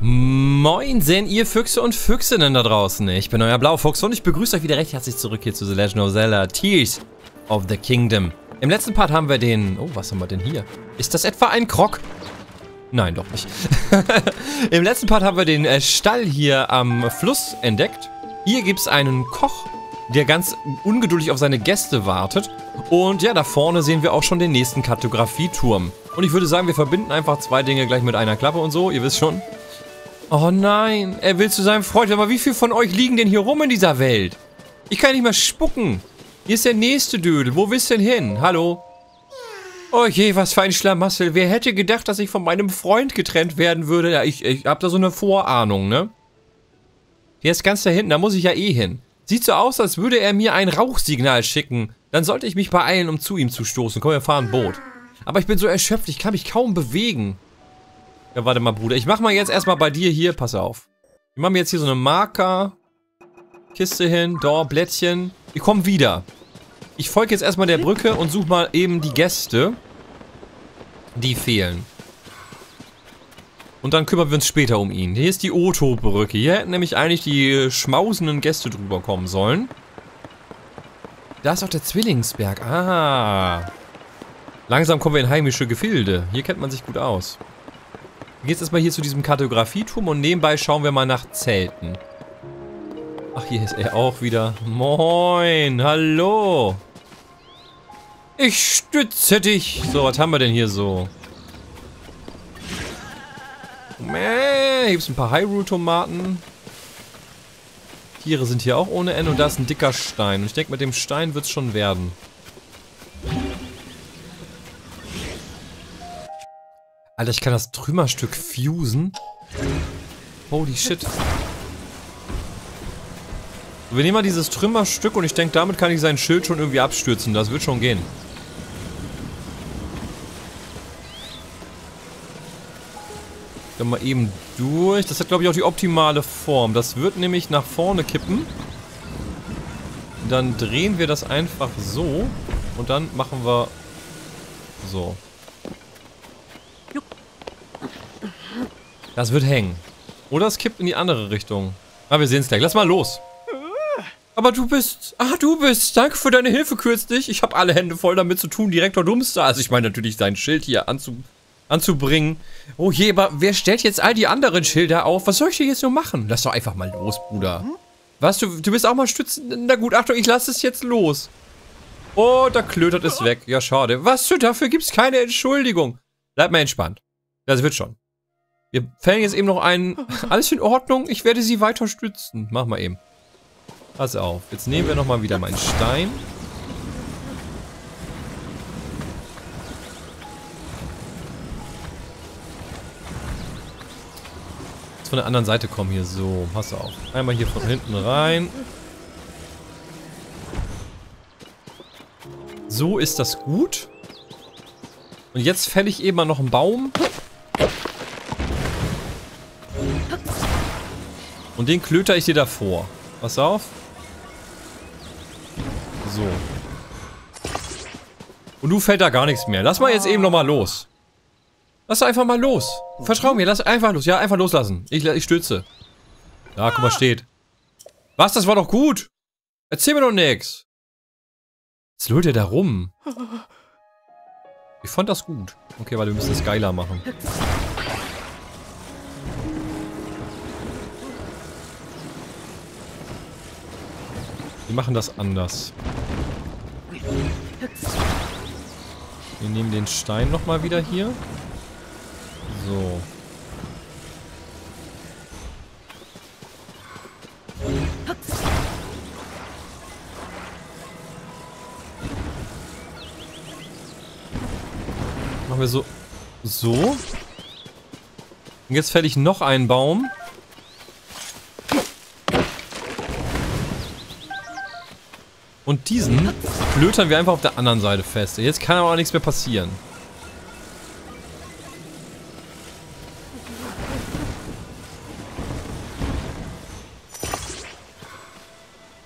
Moinsen, ihr Füchse und Füchsinnen da draußen. Ich bin euer Blaufuchs und ich begrüße euch wieder recht herzlich zurück hier zu The Legend of Zelda Tears of the Kingdom. Im letzten Part haben wir den... Oh, was haben wir denn hier? Ist das etwa ein Krog? Nein, doch nicht. Im letzten Part haben wir den äh, Stall hier am Fluss entdeckt. Hier gibt es einen Koch, der ganz ungeduldig auf seine Gäste wartet. Und ja, da vorne sehen wir auch schon den nächsten Kartografieturm. Und ich würde sagen, wir verbinden einfach zwei Dinge gleich mit einer Klappe und so. Ihr wisst schon, Oh nein, er will zu seinem Freund. Aber wie viele von euch liegen denn hier rum in dieser Welt? Ich kann nicht mehr spucken. Hier ist der nächste Dödel. Wo willst du denn hin? Hallo? Oh je, was für ein Schlamassel. Wer hätte gedacht, dass ich von meinem Freund getrennt werden würde? Ja, ich, ich hab da so eine Vorahnung, ne? Der ist ganz da hinten, da muss ich ja eh hin. Sieht so aus, als würde er mir ein Rauchsignal schicken. Dann sollte ich mich beeilen, um zu ihm zu stoßen. Komm, wir fahren Boot. Aber ich bin so erschöpft, ich kann mich kaum bewegen. Ja, warte mal, Bruder. Ich mach mal jetzt erstmal bei dir hier. Pass auf. Ich mach mir jetzt hier so eine Marker. Kiste hin. Da, Blättchen. Ich komme wieder. Ich folge jetzt erstmal der Brücke und suche mal eben die Gäste. Die fehlen. Und dann kümmern wir uns später um ihn. Hier ist die Oto-Brücke. Hier hätten nämlich eigentlich die schmausenden Gäste drüber kommen sollen. Da ist auch der Zwillingsberg. Ah. Langsam kommen wir in heimische Gefilde. Hier kennt man sich gut aus. Wir gehen jetzt erstmal hier zu diesem Kartografieturm und nebenbei schauen wir mal nach Zelten. Ach, hier ist er auch wieder. Moin, hallo. Ich stütze dich. So, was haben wir denn hier so? Mäh, hier gibt es ein paar Hyrule-Tomaten. Tiere sind hier auch ohne Ende und da ist ein dicker Stein. Und ich denke, mit dem Stein wird es schon werden. Alter, ich kann das Trümmerstück fusen. Holy shit. Wir nehmen mal dieses Trümmerstück und ich denke, damit kann ich sein Schild schon irgendwie abstürzen. Das wird schon gehen. Dann mal eben durch. Das hat, glaube ich, auch die optimale Form. Das wird nämlich nach vorne kippen. Dann drehen wir das einfach so. Und dann machen wir so. Das wird hängen. Oder es kippt in die andere Richtung. Ah, wir sehen es gleich. Lass mal los. Aber du bist... Ah, du bist... Danke für deine Hilfe kürzlich. Ich habe alle Hände voll damit zu tun, Direktor Dumpster. Also ich meine natürlich sein Schild hier anzu, anzubringen. Oh je, aber wer stellt jetzt all die anderen Schilder auf? Was soll ich denn jetzt nur machen? Lass doch einfach mal los, Bruder. Was, du, du bist auch mal stützen? Na gut, Achtung, ich lasse es jetzt los. Oh, da klötert es weg. Ja, schade. Was, du, dafür gibt's keine Entschuldigung. Bleib mal entspannt. Das wird schon. Wir fällen jetzt eben noch ein. Alles in Ordnung, ich werde sie weiter stützen. Mach mal eben. Pass auf. Jetzt nehmen wir nochmal wieder meinen Stein. Jetzt von der anderen Seite kommen hier. So, pass auf. Einmal hier von hinten rein. So ist das gut. Und jetzt fälle ich eben mal noch einen Baum. Und den klöter ich dir davor. Pass auf. So. Und du fällt da gar nichts mehr. Lass mal jetzt eben nochmal los. Lass einfach mal los. Vertrau mir, lass einfach los. Ja, einfach loslassen. Ich, ich stütze. Da, guck mal, steht. Was, das war doch gut. Erzähl mir doch nix. Was lullt ihr da rum? Ich fand das gut. Okay, warte, wir müssen das geiler machen. Wir machen das anders. Wir nehmen den Stein nochmal wieder hier. So. Machen wir so. So. Und jetzt fälle ich noch einen Baum. Und diesen lötern wir einfach auf der anderen Seite fest. Jetzt kann aber auch nichts mehr passieren.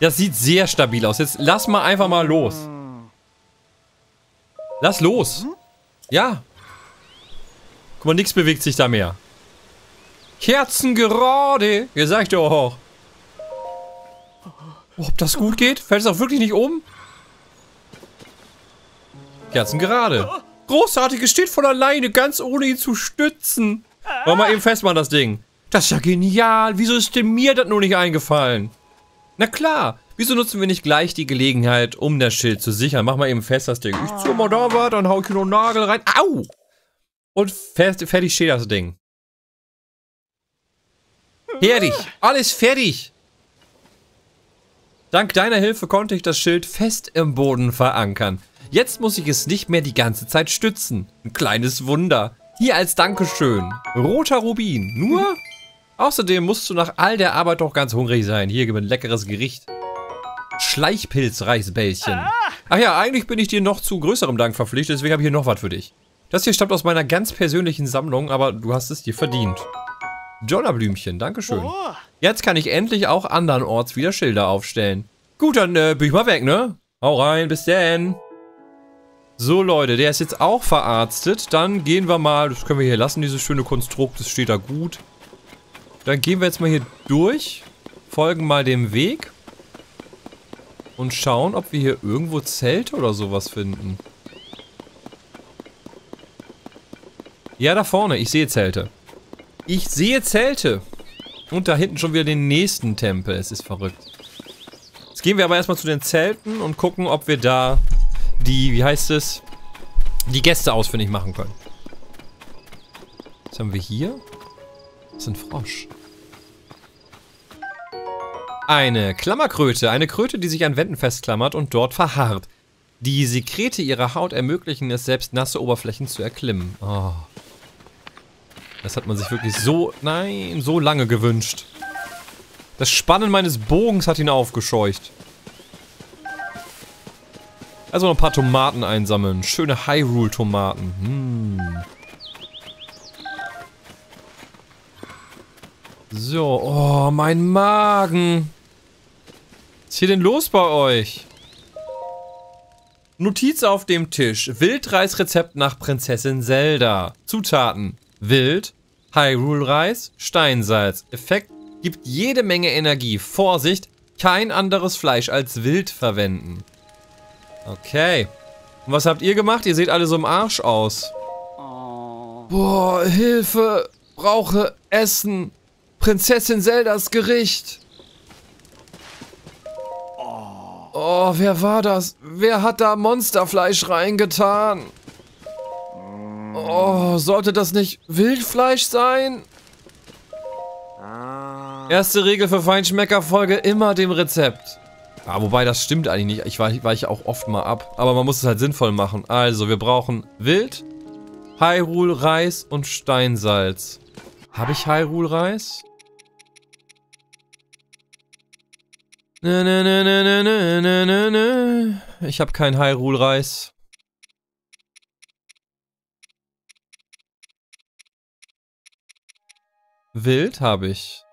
Das sieht sehr stabil aus. Jetzt lass mal einfach mal los. Lass los. Ja. Guck mal, nichts bewegt sich da mehr. Kerzen gerade. Ihr sagt doch. Ob das gut geht? Fällt es auch wirklich nicht um? Kerzen gerade. Großartig, steht von alleine, ganz ohne ihn zu stützen. Wollen wir eben festmachen, das Ding. Das ist ja genial. Wieso ist denn mir das nur nicht eingefallen? Na klar. Wieso nutzen wir nicht gleich die Gelegenheit, um das Schild zu sichern? Mach mal eben fest das Ding. Ich zieh mal da was, dann hau ich hier noch einen Nagel rein. Au! Und fertig steht das Ding. Fertig. Alles fertig. Dank deiner Hilfe konnte ich das Schild fest im Boden verankern. Jetzt muss ich es nicht mehr die ganze Zeit stützen. Ein kleines Wunder. Hier als Dankeschön. Roter Rubin. Nur? Außerdem musst du nach all der Arbeit doch ganz hungrig sein. Hier gibt ein leckeres Gericht. Schleichpilzreisbällchen. Ach ja, eigentlich bin ich dir noch zu größerem Dank verpflichtet, deswegen habe ich hier noch was für dich. Das hier stammt aus meiner ganz persönlichen Sammlung, aber du hast es dir verdient. Jollerblümchen, Dankeschön. Jetzt kann ich endlich auch andernorts wieder Schilder aufstellen. Gut, dann äh, bin ich mal weg, ne? Hau rein, bis denn. So, Leute, der ist jetzt auch verarztet. Dann gehen wir mal, das können wir hier lassen, dieses schöne Konstrukt, das steht da gut. Dann gehen wir jetzt mal hier durch, folgen mal dem Weg und schauen, ob wir hier irgendwo Zelte oder sowas finden. Ja, da vorne, ich sehe Zelte. Ich sehe Zelte. Und da hinten schon wieder den nächsten Tempel. Es ist verrückt. Jetzt gehen wir aber erstmal zu den Zelten und gucken, ob wir da die, wie heißt es, die Gäste ausfindig machen können. Was haben wir hier? Das ist ein Frosch. Eine Klammerkröte. Eine Kröte, die sich an Wänden festklammert und dort verharrt. Die Sekrete ihrer Haut ermöglichen es, selbst nasse Oberflächen zu erklimmen. Oh. Das hat man sich wirklich so, nein, so lange gewünscht. Das Spannen meines Bogens hat ihn aufgescheucht. Also noch ein paar Tomaten einsammeln. Schöne Hyrule-Tomaten. Hm. So, oh, mein Magen. Was ist hier denn los bei euch? Notiz auf dem Tisch. Wildreisrezept nach Prinzessin Zelda. Zutaten. Wild, Hyrule-Reis, Steinsalz. Effekt gibt jede Menge Energie. Vorsicht, kein anderes Fleisch als Wild verwenden. Okay. Und was habt ihr gemacht? Ihr seht alle so im Arsch aus. Boah, Hilfe. Brauche Essen. Prinzessin Zeldas Gericht. Oh, wer war das? Wer hat da Monsterfleisch reingetan? Oh, sollte das nicht Wildfleisch sein? Ah. Erste Regel für Feinschmecker, folge immer dem Rezept. Ah, wobei, das stimmt eigentlich nicht. Ich weiche weich auch oft mal ab. Aber man muss es halt sinnvoll machen. Also, wir brauchen Wild, Hyrule, Reis und Steinsalz. Habe ich Hyrule, Reis? Ich habe kein Hyrule, Reis. Wild habe ich.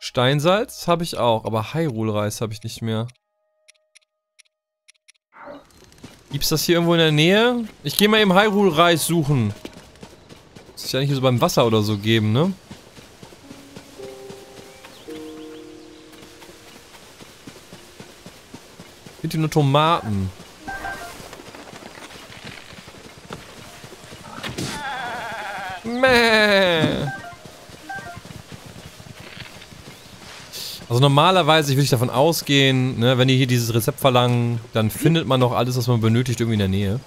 Steinsalz habe ich auch, aber Hyrule-Reis habe ich nicht mehr. Gibt's das hier irgendwo in der Nähe? Ich gehe mal eben Hyrule-Reis suchen. Das ist ja nicht so beim Wasser oder so geben, ne? Bitte nur Tomaten. Also normalerweise, ich würde davon ausgehen, ne, wenn die hier dieses Rezept verlangen, dann findet man noch alles, was man benötigt, irgendwie in der Nähe.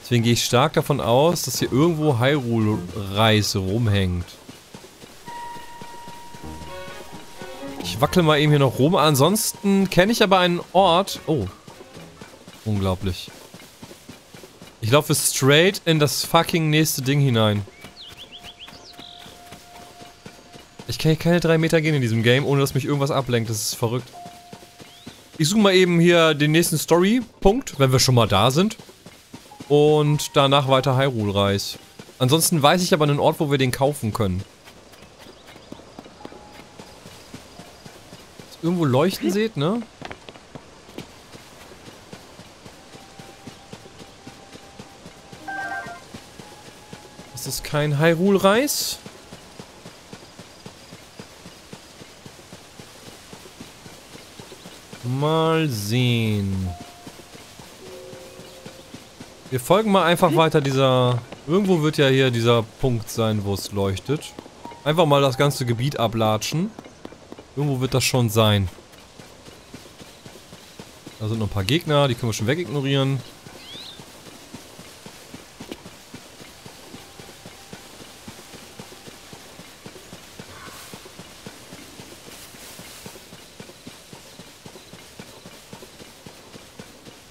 Deswegen gehe ich stark davon aus, dass hier irgendwo Hyrule-Reis rumhängt. Ich wackel mal eben hier noch rum. Ansonsten kenne ich aber einen Ort... Oh. Unglaublich. Ich laufe straight in das fucking nächste Ding hinein. Ich kann hier keine drei Meter gehen in diesem Game, ohne dass mich irgendwas ablenkt. Das ist verrückt. Ich suche mal eben hier den nächsten Story-Punkt, wenn wir schon mal da sind. Und danach weiter Hyrule-Reis. Ansonsten weiß ich aber einen Ort, wo wir den kaufen können. Irgendwo leuchten seht, ne? Das ist kein Hyrule-Reis. Mal sehen. Wir folgen mal einfach weiter dieser... Irgendwo wird ja hier dieser Punkt sein, wo es leuchtet. Einfach mal das ganze Gebiet ablatschen. Irgendwo wird das schon sein. Da sind noch ein paar Gegner, die können wir schon wegignorieren.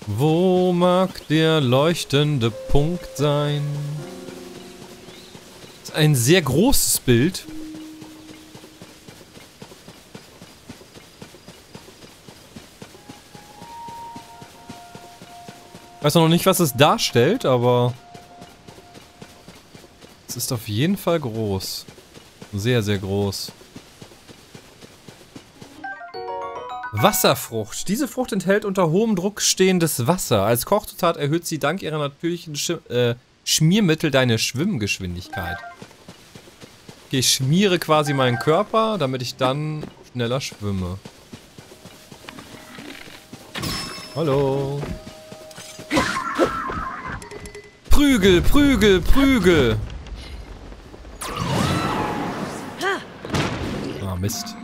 Wo mag der leuchtende Punkt sein? Das ist ein sehr großes Bild. Ich weiß noch nicht, was es darstellt, aber... Es ist auf jeden Fall groß. Sehr, sehr groß. Wasserfrucht. Diese Frucht enthält unter hohem Druck stehendes Wasser. Als Kochzutat erhöht sie dank ihrer natürlichen Sch äh, Schmiermittel deine Schwimmgeschwindigkeit. Okay, ich schmiere quasi meinen Körper, damit ich dann schneller schwimme. Hallo. Prügel, Prügel, Prügel. Ah, Mist.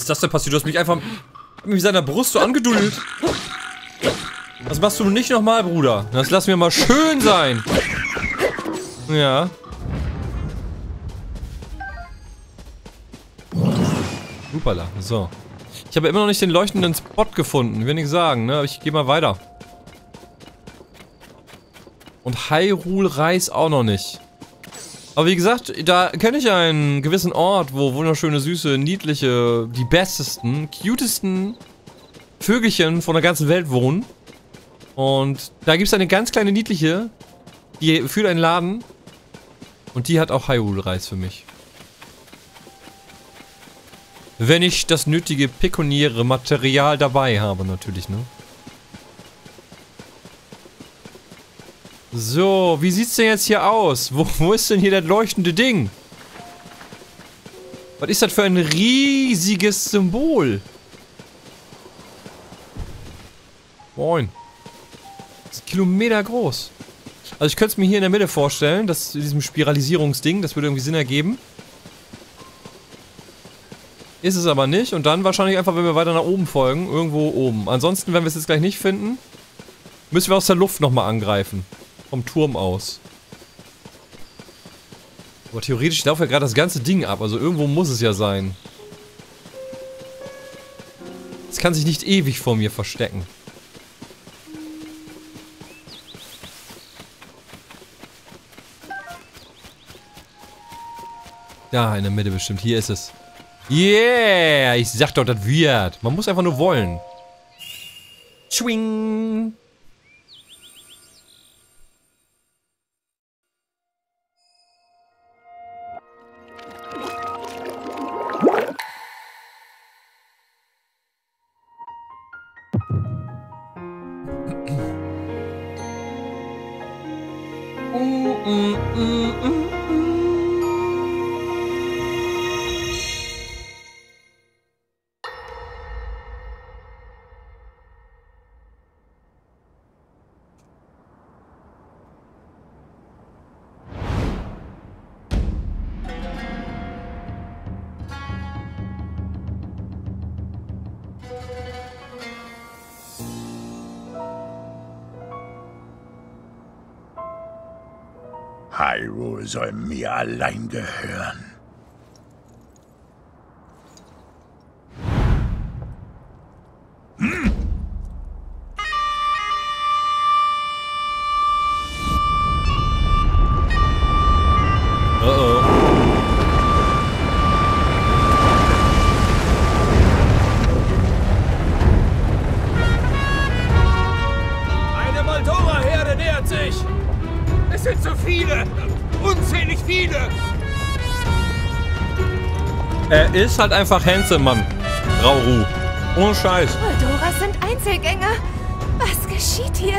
Ist das denn passiert? Du hast mich einfach mit seiner Brust so angeduldet. Das machst du nicht nochmal, Bruder. Das lassen wir mal schön sein. Ja. Hupala, so. Ich habe immer noch nicht den leuchtenden Spot gefunden. Will nicht sagen, ne? Aber ich gehe mal weiter. Und Hyrule Reis auch noch nicht. Aber wie gesagt, da kenne ich einen gewissen Ort, wo wunderschöne, süße, niedliche, die bestesten, cutesten Vögelchen von der ganzen Welt wohnen. Und da gibt es eine ganz kleine niedliche, die führt einen Laden. Und die hat auch Hyrule-Reis für mich. Wenn ich das nötige pekuniäre Material dabei habe, natürlich, ne? So, wie sieht's denn jetzt hier aus? Wo, wo ist denn hier das leuchtende Ding? Was ist das für ein riesiges Symbol? Moin. Das ist Kilometer groß. Also ich könnte es mir hier in der Mitte vorstellen, dass diesem Spiralisierungsding, das würde irgendwie Sinn ergeben. Ist es aber nicht und dann wahrscheinlich einfach, wenn wir weiter nach oben folgen, irgendwo oben. Ansonsten, wenn wir es jetzt gleich nicht finden, müssen wir aus der Luft nochmal angreifen. Vom Turm aus. Aber theoretisch laufe ja gerade das ganze Ding ab. Also irgendwo muss es ja sein. Es kann sich nicht ewig vor mir verstecken. Ja, in der Mitte bestimmt. Hier ist es. Yeah! Ich sag doch, das wird. Man muss einfach nur wollen. Schwing! Hyrule soll mir allein gehören. Ist halt einfach handsome, Mann. Rauru. Ohne Scheiß. Moldoras sind Einzelgänger. Was geschieht hier?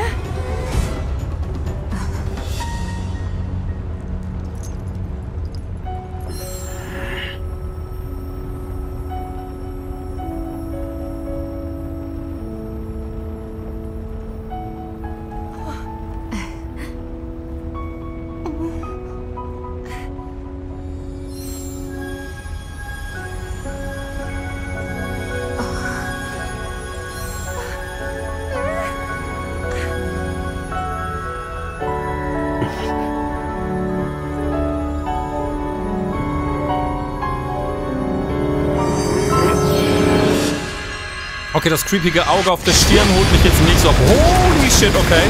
Okay, das creepige Auge auf der Stirn holt mich jetzt nicht so ab. Holy shit, okay.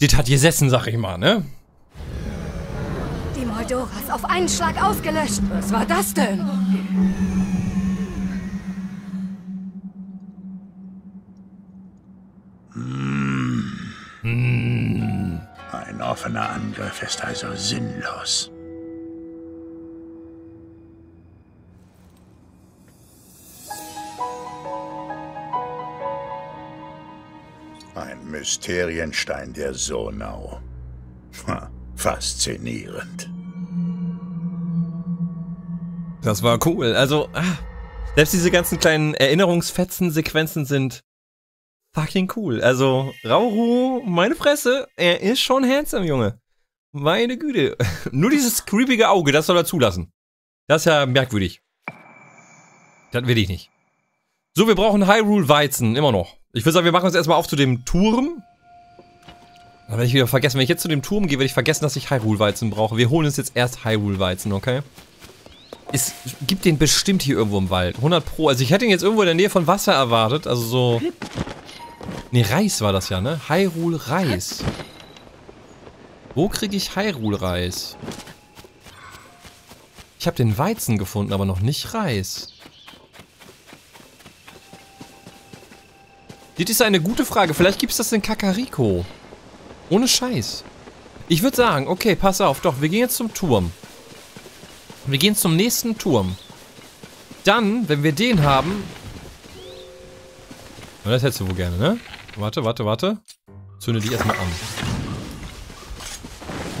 Das hat gesessen, sag ich mal, ne? Die Moldoras auf einen Schlag ausgelöscht. Was war das denn? Ein offener Angriff ist also sinnlos. Mysterienstein der Sonau. Faszinierend. Das war cool. Also, ah, selbst diese ganzen kleinen Erinnerungsfetzen-Sequenzen sind fucking cool. Also, Rauru, meine Fresse, er ist schon handsome, Junge. Meine Güte. Nur dieses creepige Auge, das soll er zulassen. Das ist ja merkwürdig. Das will ich nicht. So, wir brauchen Hyrule Weizen, immer noch. Ich würde sagen, wir machen uns erstmal auf zu dem Turm. Aber wenn ich wieder vergessen, wenn ich jetzt zu dem Turm gehe, werde ich vergessen, dass ich Hyrule Weizen brauche. Wir holen uns jetzt erst Hyrule Weizen, okay? Es gibt den bestimmt hier irgendwo im Wald. 100 Pro. Also ich hätte ihn jetzt irgendwo in der Nähe von Wasser erwartet. Also so... Ne, Reis war das ja, ne? Hyrule Reis. Wo kriege ich Hyrule Reis? Ich habe den Weizen gefunden, aber noch nicht Reis. Das ist eine gute Frage. Vielleicht gibt es das in Kakariko. Ohne Scheiß. Ich würde sagen, okay, pass auf. Doch, wir gehen jetzt zum Turm. Wir gehen zum nächsten Turm. Dann, wenn wir den haben... Das hättest du wohl gerne, ne? Warte, warte, warte. Zünde die erstmal an.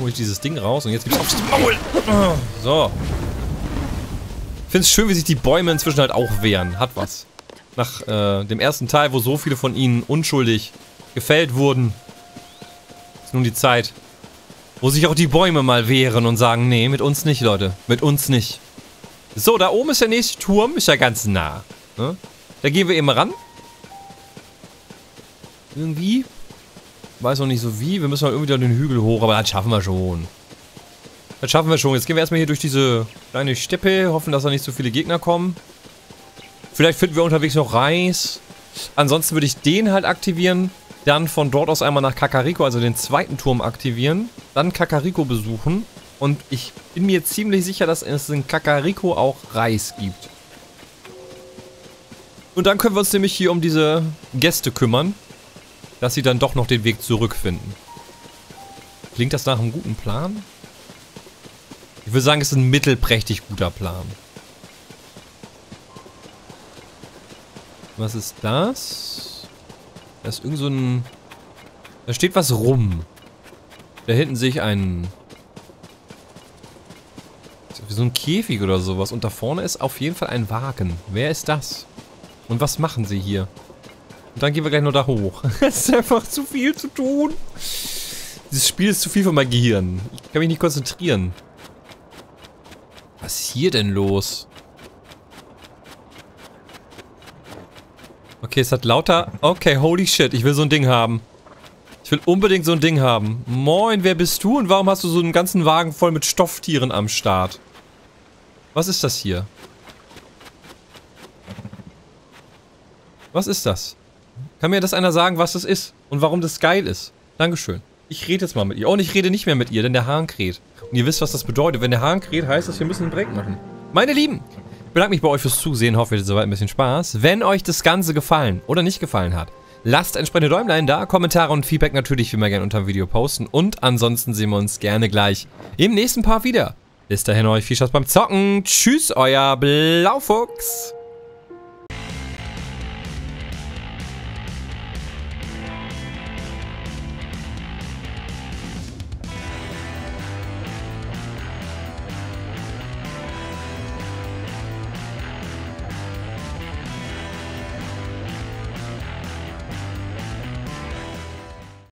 Hol ich dieses Ding raus und jetzt gibt's aufs Maul. So. Es schön, wie sich die Bäume inzwischen halt auch wehren. Hat was. Nach äh, dem ersten Teil, wo so viele von ihnen unschuldig gefällt wurden, ist nun die Zeit, wo sich auch die Bäume mal wehren und sagen, nee, mit uns nicht, Leute. Mit uns nicht. So, da oben ist der nächste Turm, ist ja ganz nah. Ne? Da gehen wir eben ran. Irgendwie. Weiß noch nicht so wie. Wir müssen mal irgendwie den Hügel hoch, aber das schaffen wir schon. Das schaffen wir schon. Jetzt gehen wir erstmal hier durch diese kleine Steppe. Hoffen, dass da nicht so viele Gegner kommen. Vielleicht finden wir unterwegs noch Reis. Ansonsten würde ich den halt aktivieren. Dann von dort aus einmal nach Kakariko, also den zweiten Turm aktivieren. Dann Kakariko besuchen. Und ich bin mir ziemlich sicher, dass es in Kakariko auch Reis gibt. Und dann können wir uns nämlich hier um diese Gäste kümmern. Dass sie dann doch noch den Weg zurückfinden. Klingt das nach einem guten Plan? Ich würde sagen, es ist ein mittelprächtig guter Plan. Was ist das? Da ist irgend so ein... Da steht was rum. Da hinten sehe ich einen... So ein Käfig oder sowas. Und da vorne ist auf jeden Fall ein Wagen. Wer ist das? Und was machen sie hier? Und dann gehen wir gleich nur da hoch. Es ist einfach zu viel zu tun. Dieses Spiel ist zu viel für mein Gehirn. Ich kann mich nicht konzentrieren. Was ist hier denn los? Okay, es hat lauter... Okay, holy shit, ich will so ein Ding haben. Ich will unbedingt so ein Ding haben. Moin, wer bist du und warum hast du so einen ganzen Wagen voll mit Stofftieren am Start? Was ist das hier? Was ist das? Kann mir das einer sagen, was das ist? Und warum das geil ist? Dankeschön. Ich rede jetzt mal mit ihr. Oh, und ich rede nicht mehr mit ihr, denn der Hahn kräht. Und ihr wisst, was das bedeutet. Wenn der Hahn kräht, heißt das, wir müssen einen Break machen. Meine Lieben, bedanke mich bei euch fürs Zusehen. Hoffe, ihr hattet soweit ein bisschen Spaß. Wenn euch das Ganze gefallen oder nicht gefallen hat, lasst entsprechende Däumlein da. Kommentare und Feedback natürlich wie immer gerne unter dem Video posten. Und ansonsten sehen wir uns gerne gleich im nächsten Part wieder. Bis dahin euch viel Spaß beim Zocken. Tschüss, euer Blaufuchs.